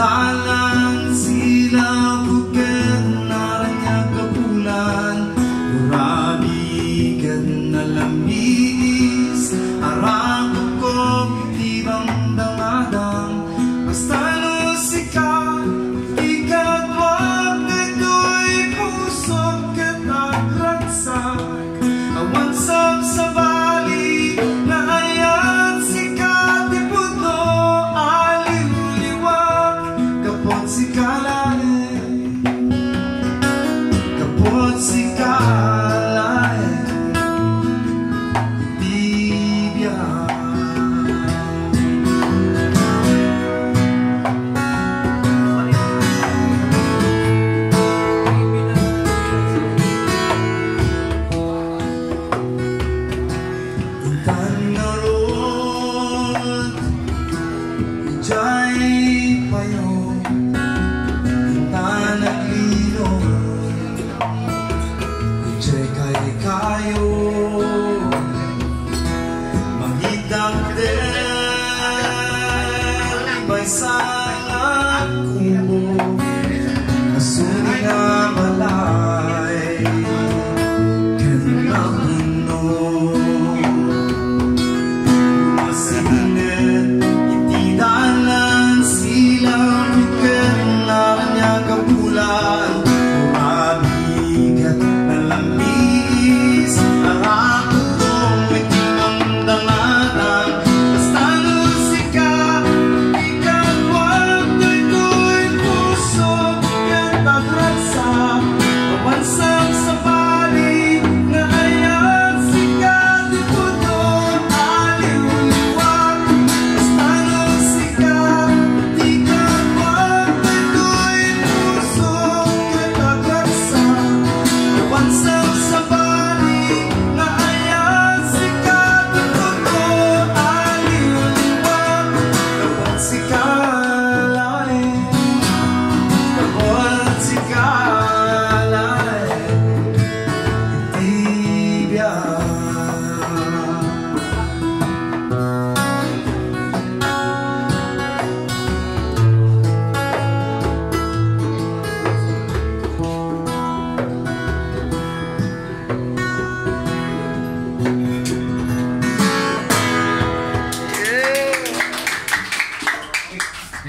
not Pagkatay payo Tanaglino Tsekay kayo Magitang din. Iba'y sa akong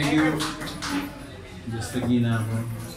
Thank you. Just the.